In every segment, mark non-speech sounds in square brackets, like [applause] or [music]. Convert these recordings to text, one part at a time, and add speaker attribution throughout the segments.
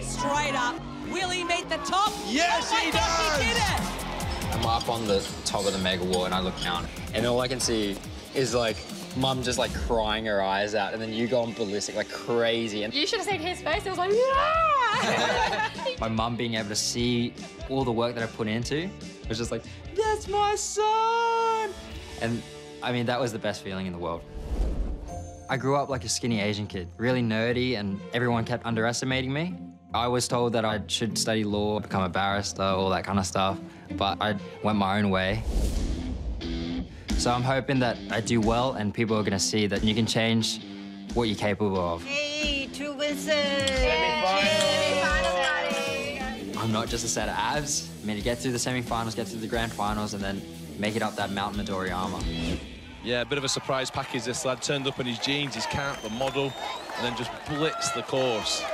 Speaker 1: Straight up. Will he meet the top?
Speaker 2: Yes,
Speaker 1: oh my
Speaker 2: he
Speaker 1: gosh,
Speaker 2: does.
Speaker 1: He did it.
Speaker 3: I'm up on the top of the mega wall and I look down and all I can see is like mum just like crying her eyes out and then you go on ballistic like crazy and
Speaker 4: You should have seen his face. It was like, yeah!
Speaker 3: my mum being able to see all the work that I put into was just like, that's my son! And I mean, that was the best feeling in the world. I grew up like a skinny Asian kid, really nerdy, and everyone kept underestimating me. I was told that I should study law, become a barrister, all that kind of stuff, but I went my own way. So I'm hoping that I do well and people are gonna see that you can change what you're capable of.
Speaker 5: Hey, to Winson.
Speaker 3: I'm not just a set of abs. I mean, to get through the semi-finals, get through the grand finals, and then make it up that Mount Midoriyama.
Speaker 2: Yeah, a bit of a surprise package. This lad turned up in his jeans, his cap, the model, and then just blitzed the course.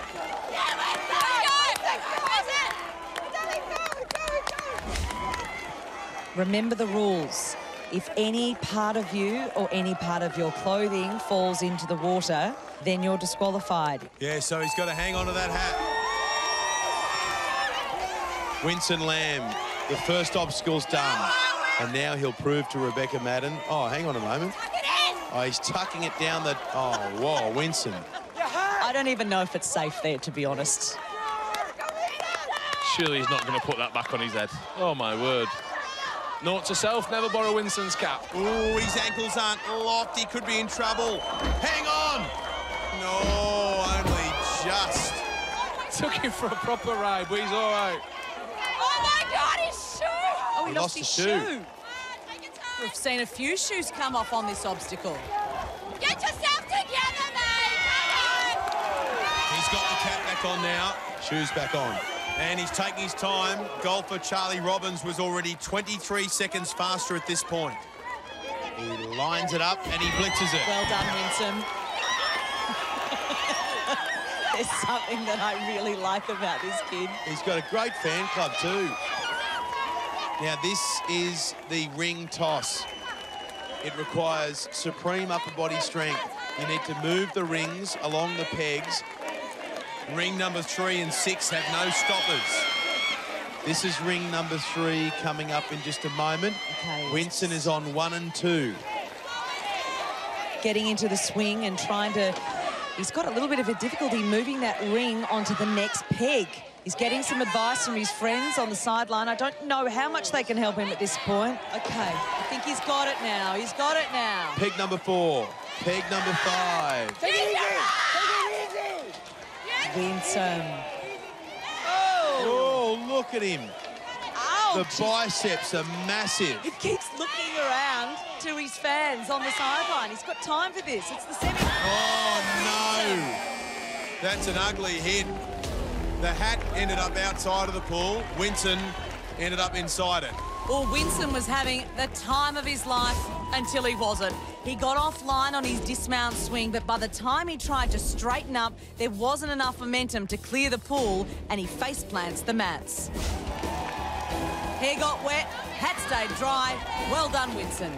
Speaker 1: Remember the rules. If any part of you or any part of your clothing falls into the water, then you're disqualified.
Speaker 6: Yeah, so he's got to hang on to that hat. Winson Lam, the first obstacle's done. And now he'll prove to Rebecca Maddern. Oh, hang on a moment. Oh, he's tucking it down the... Oh, whoa, Winson.
Speaker 1: I don't even know if it's safe there, to be honest.
Speaker 2: Surely he's not going to put that back on his head. Oh, my word. Note to self, never borrow Winson's cap.
Speaker 6: Oh, his ankles aren't locked. He could be in trouble. Hang on. No, only just.
Speaker 2: Took him for a proper ride, but he's all right.
Speaker 4: Oh my God, his shoe!
Speaker 1: Oh, he,
Speaker 6: He
Speaker 1: lost,
Speaker 6: lost
Speaker 1: his
Speaker 6: a shoe.
Speaker 1: shoe. We've seen a few shoes come off on this obstacle.
Speaker 4: Get yourself together, mate!
Speaker 6: He's got the cap back on now. Shoes back on. And he's taking his time. Golfer Charlie Robbins was already 23 seconds faster at this point. He lines it up and he blitzes it.
Speaker 1: Well done, Winson. [laughs] There's something that I really like about this kid.
Speaker 6: He's got a great fan club too. Now this is the ring toss. It requires supreme upper body strength. You need to move the rings along the pegs. Ring number three and six have no stoppers. This is ring number three coming up in just a moment.
Speaker 1: Okay.
Speaker 6: Winson is on one and two.
Speaker 1: Getting into the swing and trying to... He's got a little bit of a difficulty moving that ring onto the next peg. He's getting some advice from his friends on the sideline. I don't know how much they can help him at this point. Okay, I think he's got it now. He's got it now.
Speaker 6: Peg number four. Peg number five.
Speaker 1: Winson.
Speaker 6: Um, oh, oh, look at him. The biceps are massive.
Speaker 1: He keeps looking around to his fans on the sideline. He's got time for this. It's the semi.
Speaker 6: Oh, no. That's an ugly hit. The hat ended up outside of the pool. Winson ended up inside it.
Speaker 1: Well, Winson was having the time of his life until he wasn't. He got offline on his dismount swing, but by the time he tried to straighten up, there wasn't enough momentum to clear the pool, and he face plants the mats. Hair got wet, hat stayed dry. Well done, Winson.